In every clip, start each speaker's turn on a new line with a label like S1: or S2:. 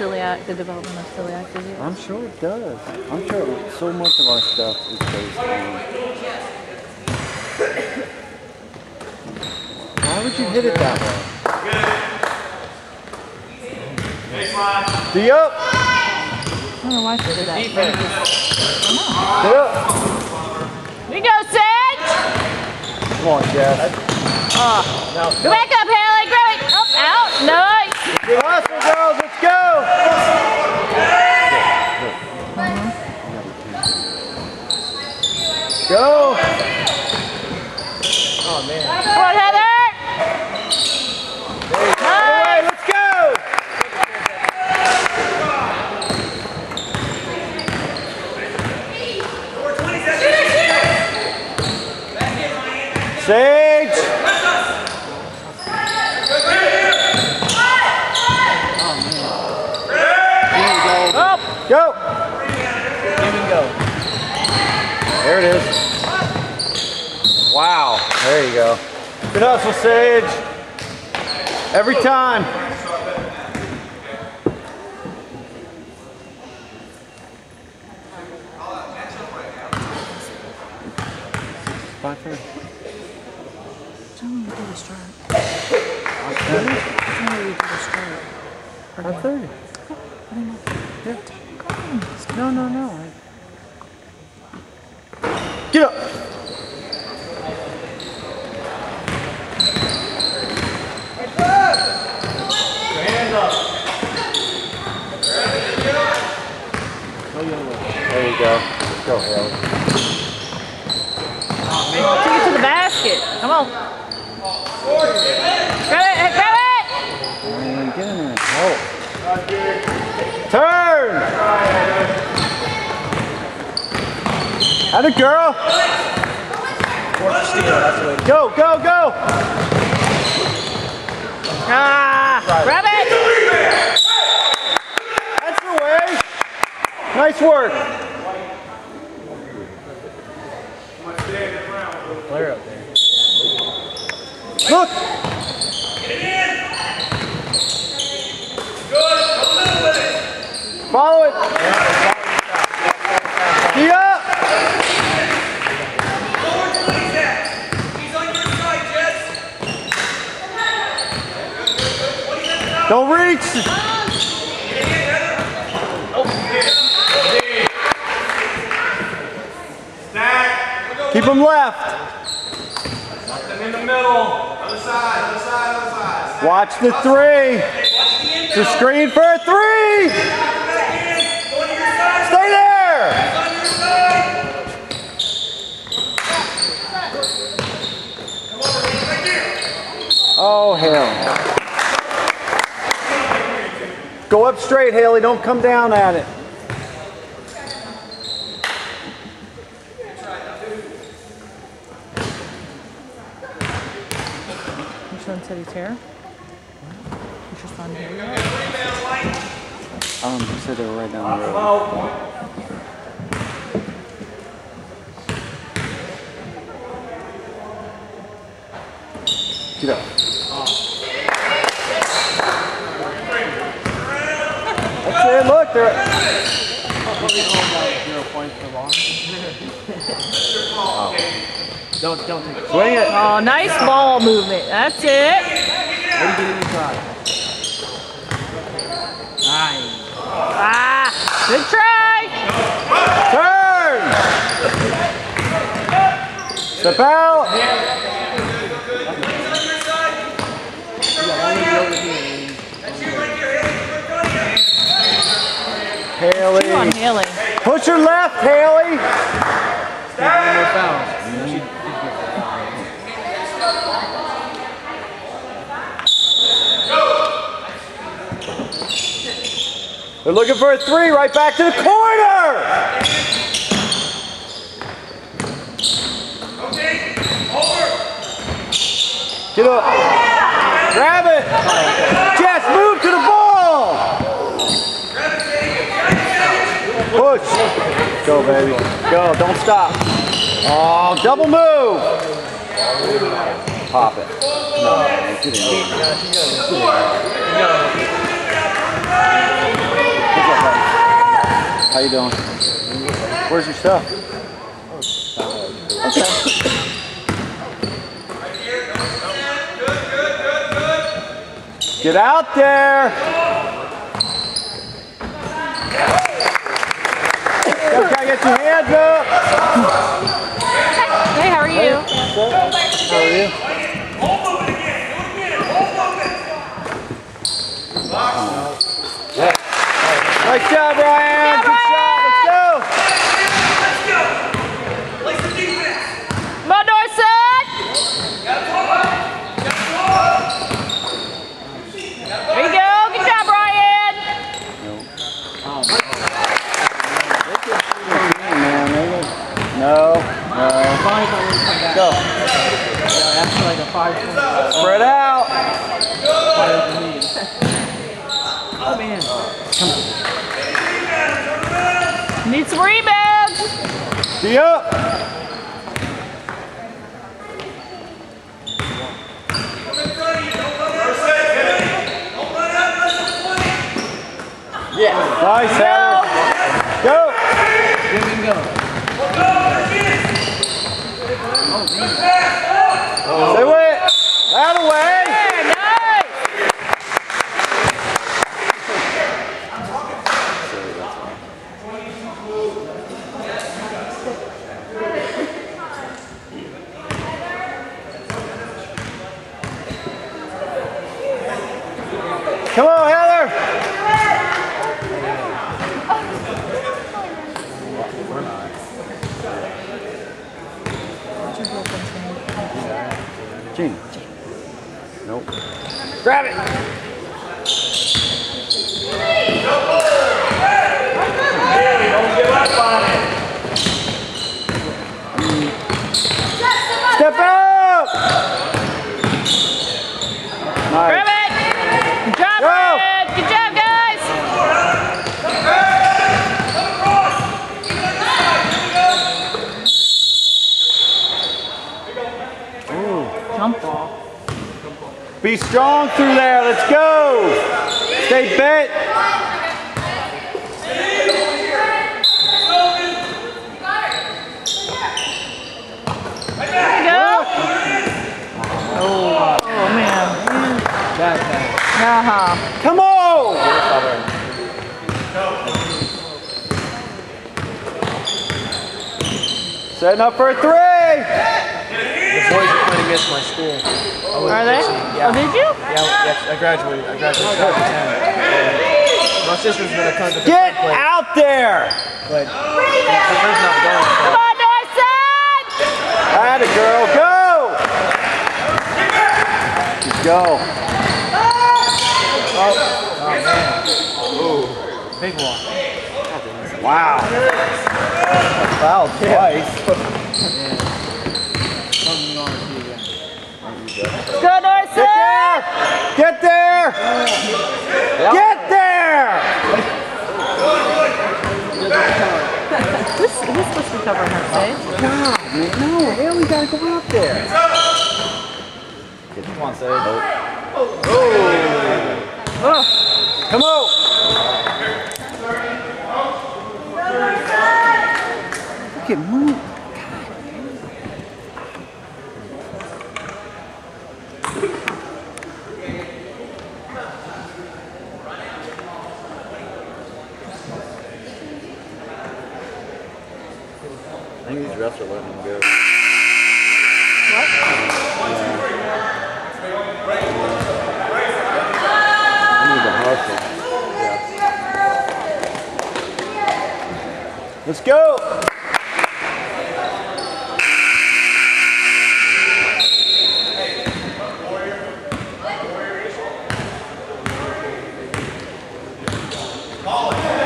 S1: celiac, the development of celiac disease?
S2: I'm sure it does. I'm sure so much of our stuff is based on. Why would you hit it that way? D up!
S1: I don't know why she did that.
S2: D up!
S1: We go, Sage!
S2: Come on, Jeff. Ah.
S1: Go back up, Haley. Grab it. Up, oh, out. Nice.
S2: Good hustle, girls. Let's go! Go!
S1: Come on, Heather.
S2: All right, let's go! Sage! Go! There it is. Wow, there you go. Good hustle, Sage. Every time. Five thirty.
S1: Tell me to do the start. Tell me to do the start.
S2: Five thirty. No, no, no. I- Get up. There you go. Haley.
S1: Take it to the basket. Come on. Grab it. Grab it.
S2: Man, get in there help. Turn! Had it, girl. Go, go, go!
S1: Ah. Grab it.
S2: That's the way. Nice work.
S3: Player up there.
S2: Look. Follow it. Up. Don't reach. Keep them left.
S4: Nothing In the middle.
S2: Watch the three. It's a screen for a three. Stay there. Oh, hell. Go up straight, Haley. Don't come down at it.
S1: Which one said he's here? Is your son here yet?
S2: Um, you said they were right down the road. Get up. That's it. Look, they're.
S3: Zero points for long. Don't don't take it.
S2: Swing it.
S1: Oh, nice ball movement. That's it.
S3: What do you get in your try? Nice.
S1: Ah, good try.
S2: Turn. Step out.
S1: Come on,
S2: Haley.
S1: Haley.
S2: Push her left, Haley.
S3: One more foul. She-
S2: They're looking for a three right back to the corner. Okay, over. Get up. Grab it. Jess, move to the ball. Push. Go, baby. Go. Don't stop. Oh, double move. Pop it. No, get in. How you doing? Where's your stuff? Okay. Get out there! Gotta get your hands up!
S1: Hey, how are you?
S2: How are you? Nice job, Ryan! Good shot, let's go!
S1: Come on, Dorset! There you go. Good job, Ryan.
S2: Man, maybe. No, no.
S3: Fine if I would've come back.
S2: Go.
S3: Yeah, that's like a five point
S2: Spread out.
S3: fire for me. Oh man.
S1: Need some rebounds.
S2: See up. Nice, Heather. Go.
S3: Here we go.
S2: Stay with it. Out of the way.
S1: There, nice.
S2: Come on, Heather. Gene. Nope. Grab it. Step up.
S1: Grab
S2: Nice.
S1: it. Good job,
S2: Go.
S1: Ryan. Good job, guys. Jump ball.
S2: Be strong through there. Let's go. Stay bent.
S1: Go. Oh, man. Uh-huh.
S2: Come on. Setting up for a three.
S3: The boys are playing against my school. I was
S1: Are they?
S3: Yeah.
S1: Oh, did you?
S3: Yeah, yeah, I graduated. I graduated 2010. My sister's gonna come to the
S2: Get
S3: play,
S2: out there.
S3: but her not going. So
S1: Come on, Dorset.
S2: Atta girl, go. Let's go.
S3: Oh, oh, big one.
S2: Wow. Foul twice.
S3: Coming on to you again.
S1: Let's go, Dorset.
S2: Get there. Get there.
S1: Who's, who's supposed to be covering her face?
S2: No, hell, we gotta go out there.
S3: Come on, Sage. Oh. Oh. Oh.
S2: Come on. Look at move.
S5: Refs are letting him go. I need to hustle.
S2: Let's go.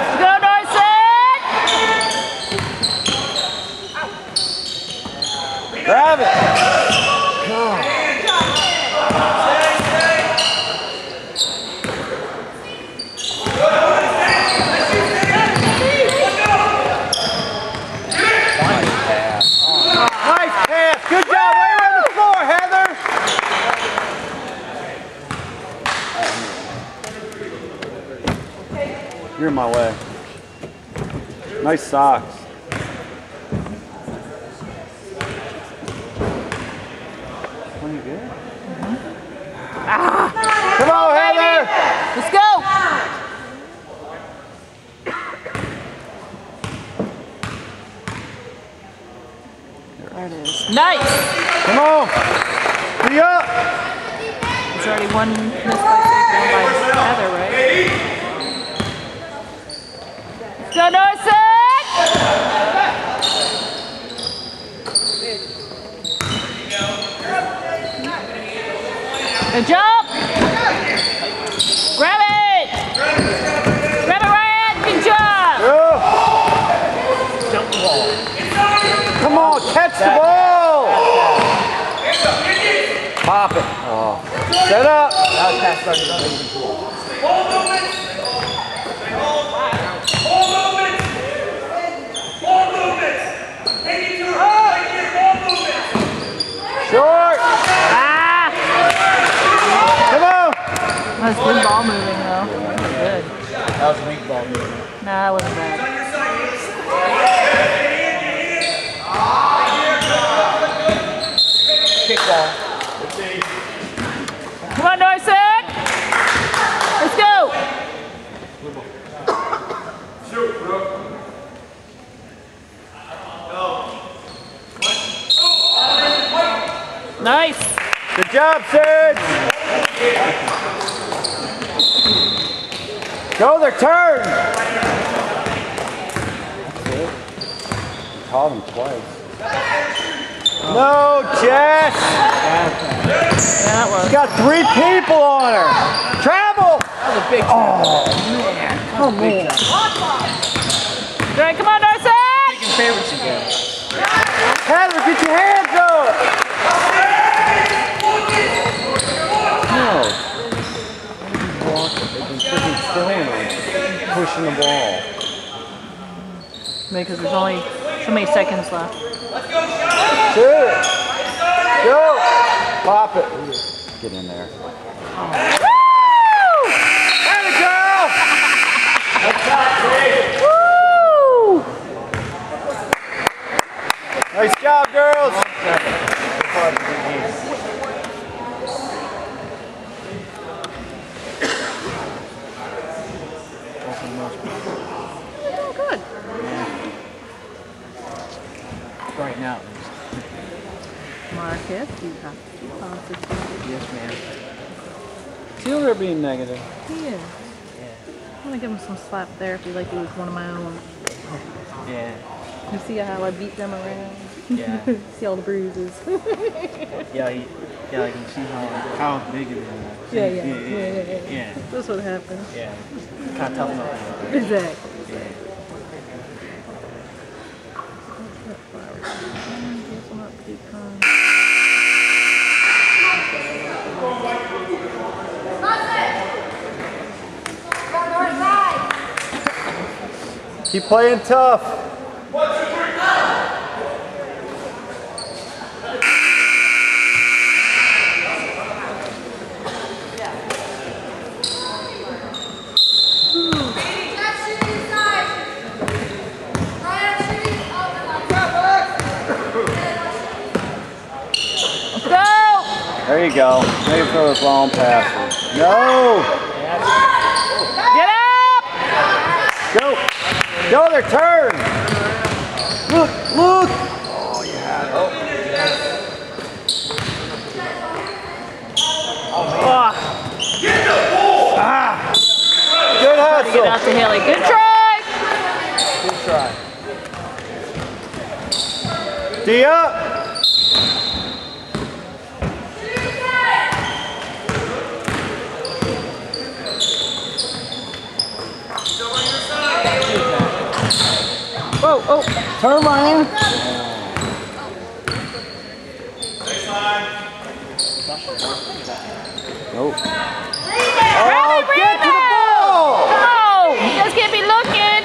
S1: Let's go, Dorset.
S2: Grab it. Nice pass. Good job. Way around the floor, Heather. You're in my way. Nice socks. Come on, Heather!
S1: Let's go. There it is. Nice.
S2: Come on! Be up!
S1: There's already one missed by Sacred, one by Heather, right? Go Northside! Good job! Grab it! Grab it, Ryan! Good job!
S2: Go! Come on, catch the ball! Pop it. Oh. Set up.
S3: That was pass started on the pool.
S4: Ball movement! Ball movement! Ball movement! Take it to her! Right here, ball movement!
S2: Short.
S1: Ah!
S2: Come on.
S1: That was good ball moving, though. Good.
S3: That was a weak ball movement.
S1: Nah, that wasn't bad.
S3: Kick ball.
S1: Come on, Northside! Let's go! Shoot, bro. Nice!
S2: Good job, Sid. Go their turn. Called him twice. No, Jess.
S1: Yeah, that was.
S2: She's got three people on her. Travel.
S3: That was a big oh,
S2: Come on.
S1: All right, come on, Northside!
S3: Taking favorites again.
S2: Heather, get your hands up. No. Walking. They've been sitting still the ball.
S1: Because there's only so many seconds left.
S2: Shoot it. Go. Pop it. Get in there.
S1: Woo!
S2: Hey, girl.
S1: Woo!
S2: Nice job, girls.
S1: Oh, good.
S3: Right now.
S1: Marcus, you have to be positive.
S3: Yes, ma'am.
S2: Negative.
S1: He is. I'm gonna give him some slap therapy like he was one of my own.
S3: Yeah.
S1: You see how I beat them around?
S3: Yeah.
S1: see all the bruises.
S3: Yeah, he, yeah, like you see how how big it is.
S1: Yeah, yeah,
S3: yeah,
S1: yeah, yeah, yeah.
S3: yeah.
S1: That's what happened.
S3: yeah. Kind of tough enough.
S1: Exactly.
S3: Yeah.
S2: Keep playing tough.
S1: Go!
S2: There you go. Maybe throw those long passes. No.
S1: Get up!
S2: Go. Go their turn. Look, look. Oh, you had it.
S1: Oh,
S2: Ah. Good
S1: get out
S2: hustle.
S1: to Haley. Good try!
S3: Good try.
S2: D up. Turn, Ryan. Nope.
S1: Grab it,
S2: Oh, get to the ball.
S1: No! You guys can't be looking!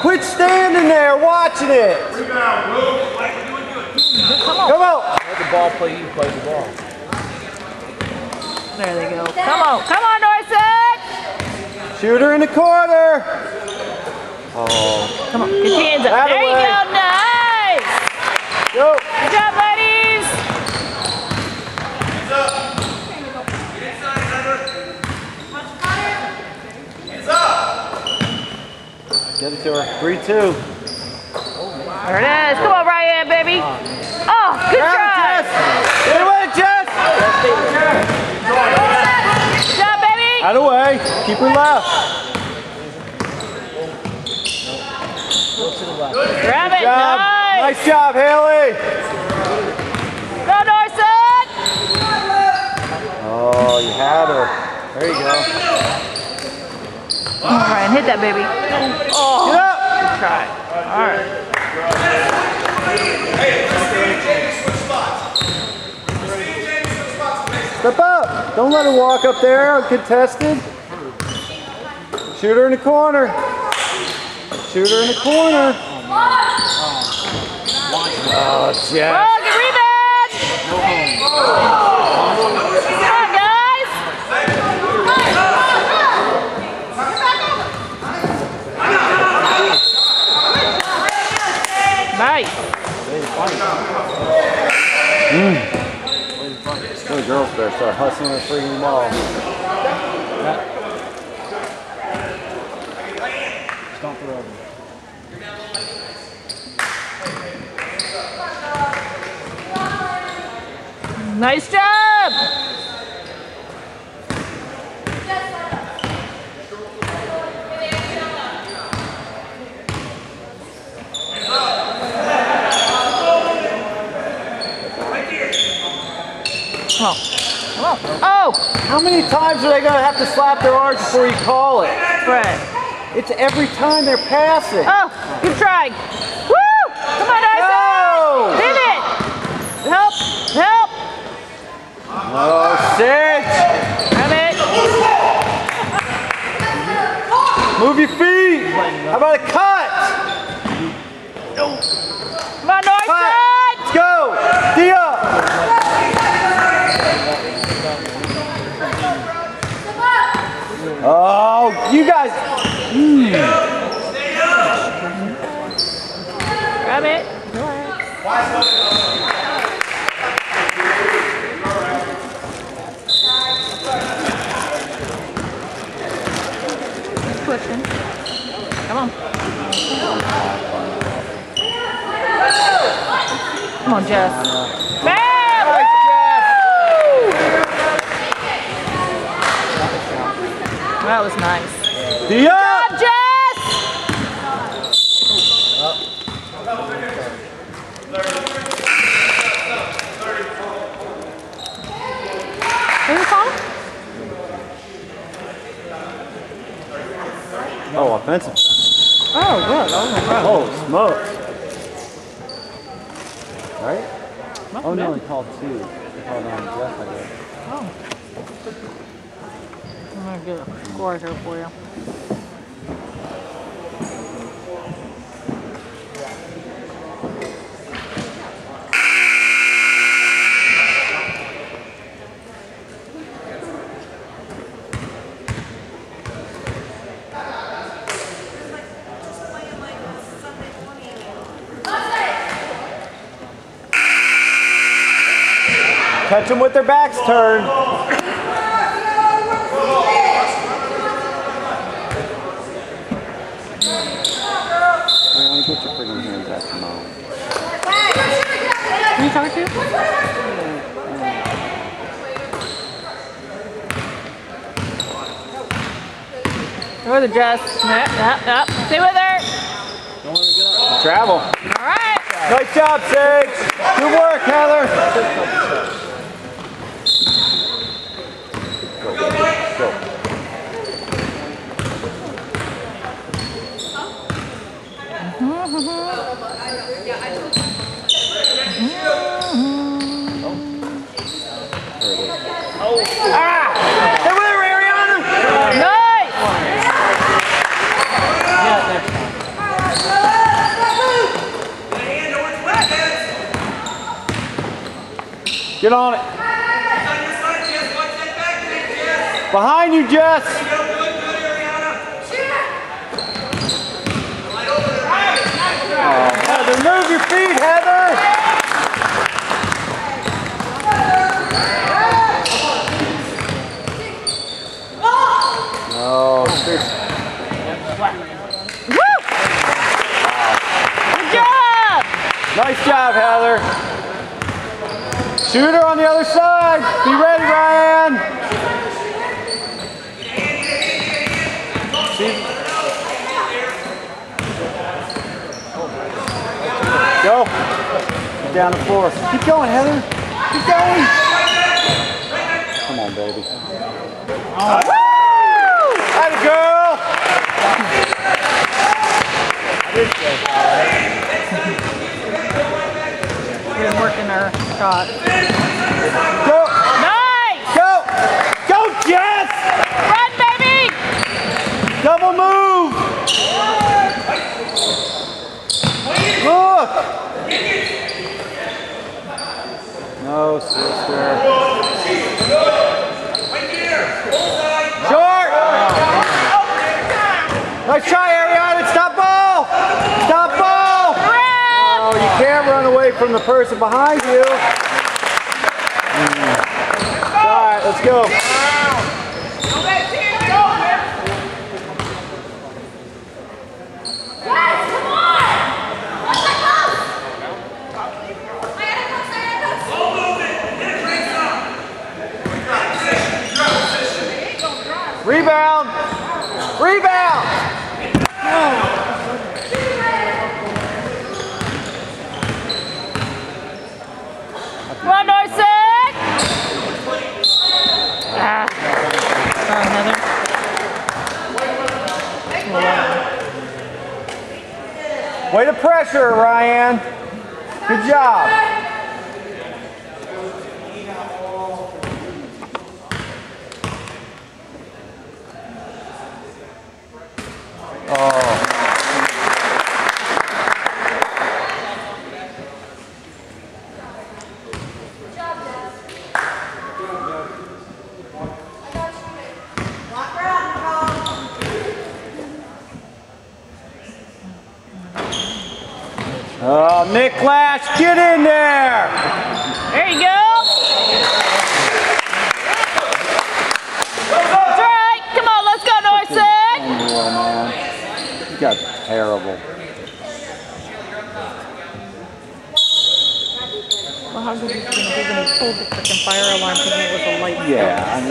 S2: Quit standing there watching it.
S4: Rebound, Luke. Like we're doing good.
S1: Come on.
S2: Come on.
S3: Let the ball play you, play the ball.
S1: There they go. Come on. Come on, Northside!
S2: Shooter in the corner. Oh,
S1: Come on, get your hands up. There
S2: the
S1: you go. Nice.
S2: go.
S1: Good job, ladies. Hands up! Hands up!
S2: Get it to her. 3 2.
S1: There it is. Come on, Ryan, baby. Oh, good
S2: Grab
S1: try.
S2: it, Jess. Get away, Jess.
S1: Good job, baby.
S2: Out of the way. Keep her left.
S1: Grab it.
S2: Job.
S1: Nice.
S2: Nice job, Haley.
S1: Go, Norson.
S2: Oh, you had her. There you go.
S1: On, Ryan. Hit that, baby.
S2: Get
S1: Oh,
S2: up.
S1: good try. All right.
S2: Step up. Don't let her walk up there uncontested. Shoot her in the corner. Shoot her in the corner. Oh, Jess.
S1: Oh, good rebound. Come on, guys. Nice.
S2: The girls better start hustling the freaking ball.
S1: Nice job. Come on. Come on. Oh,
S2: How many times are they going to have to slap their arms before you call it?
S1: Fred.
S2: It's every time they're passing.
S1: Oh, good try. Woo! Come on, Isaac.
S2: Go!
S1: Pivot. Help. Help.
S2: Oh, six.
S1: Grab it.
S2: Move your feet. How about a cut?
S1: Come on, north
S2: Cut.
S1: side.
S2: Let's go. Dia. Oh, you guys.
S1: Grab it. Go ahead. Keep pushing. Come on. Come on, Jess. Bam! That was nice.
S2: Dia.
S1: Good job, Jess! What is it called?
S2: Oh, offensive.
S1: Oh, good. Oh,
S2: Oh, smokes. Right? Oh, no, he called two. He called on Jeff, I guess.
S1: oh. I'm gonna get a score here for you.
S2: Catch them with their backs turned. I want to get your freaking hands out your mouth.
S1: Who you talking to? Go with her, Jess. Yep, yep, yep. Stay with her.
S2: Travel.
S1: All right.
S2: Nice job, Sage. Good work, Heather. Ah! Stay with her, Ariana.
S1: Nice.
S4: Hand over its wet, man.
S2: Get on it.
S4: On your side, Jess. Watch that back leg, Jess.
S2: Behind you, Jess.
S4: Good, good, Ariana.
S2: feet, Heather. Oh, no, Fish.
S1: Good job!
S2: Nice job, Heather. Shooter on the other side. Be ready, Ryan. Go. Down the floor. Keep going, Heather. Keep going. Come on, baby. Atta girl.
S1: Been working our shot.
S2: Go.
S1: Nice!
S2: Go. Go, Jess.
S1: Run, baby!
S2: Double move! Look! No, sister. Short! Nice try, Ariana. Stop ball! Stop ball! Oh, you can't run away from the person behind you. Mm. All right, let's go. Rebound! Rebound!
S1: Come on, Norson! Ah. Sorry, Heather.
S2: Way to pressure, Ryan. Good job. Oh, Nick Lash, get in there!
S1: There you go! That's right! Come on, let's go, Norson!
S2: Unreal, man. You got terrible.
S1: Well, how good is gonna be when he pulled the freaking fire alarm thinking it was a light?
S2: Yeah, I mean,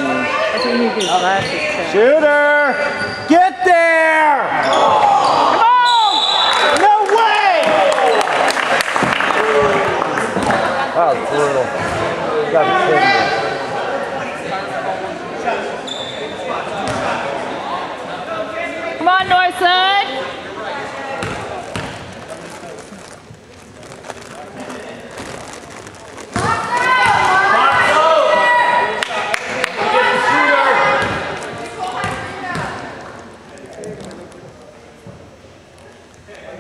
S1: That's when he needs his
S2: shooter! Get there!
S1: Come on!
S2: No way! That was brutal. You gotta be kidding me.
S1: Come on, Norson!
S2: Cut! Look! Swing it.
S1: Woo! What do you call it?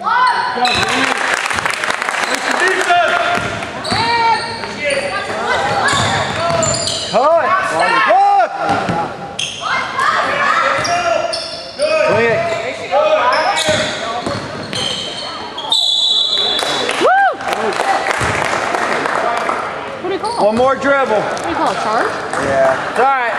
S2: One more dribble.
S1: What do you call it? Charge?
S2: Yeah. It's all right.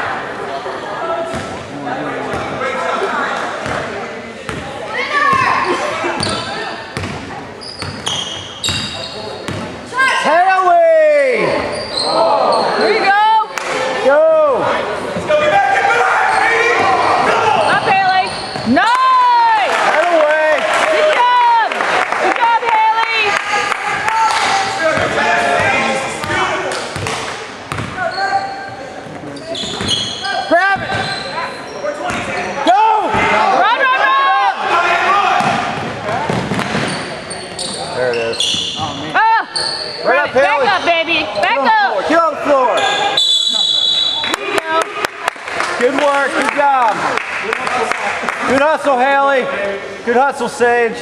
S1: Good
S2: hustle, Sage.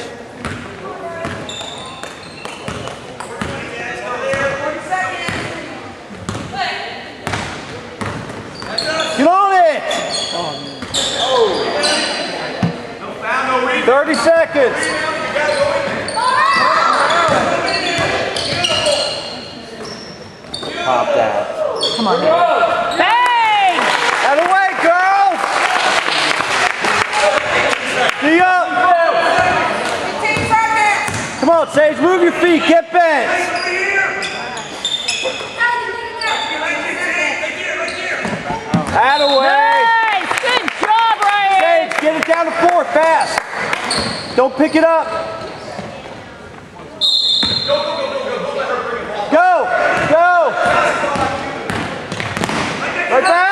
S2: Get on it! 30 seconds. Pop that.
S1: Come on.
S2: Man. Sage, move your feet, get bent! Out of the way!
S1: Nice! Good job, Ryan!
S2: Sage, get it down to four, fast! Don't pick it up! Go, go, go, Go! Go! Right back!